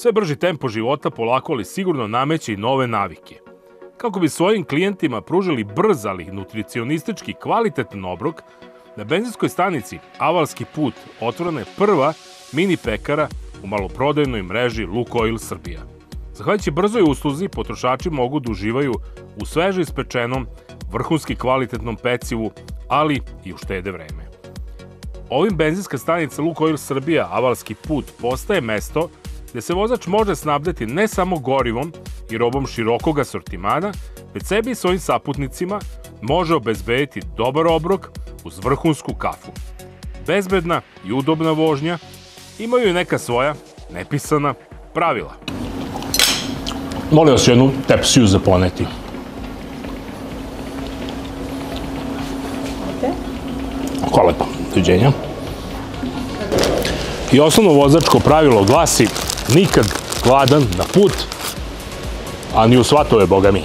Sve brži tempo života polako ali sigurno nameće i nove navike. Kako bi svojim klijentima pružili brz ali nutricionistički kvalitetan obrok, na benzinskoj stanici Avalski put otvorena je prva mini pekara u maloprodajnoj mreži Lukoil Srbija. Zahvaljujući brzoj usluzi, potrošači mogu da uživaju u sveže ispečenom, vrhunski kvalitetnom pecivu, ali i uštede vreme. Ovim benzinska stanica Lukoil Srbija Avalski put postaje mesto gde se vozač može snabdeti ne samo gorivom i robom širokog asortimana, već sebi i svojim saputnicima može obezbediti dobar obrok uz vrhunsku kafu. Bezbedna i udobna vožnja imaju i neka svoja nepisana pravila. Molim vas jednu tepsiju za poneti. Hvala lepo. Doviđenja. I osnovno vozačko pravilo glasi nikad gladan na put, a ni u svatove, boga mi.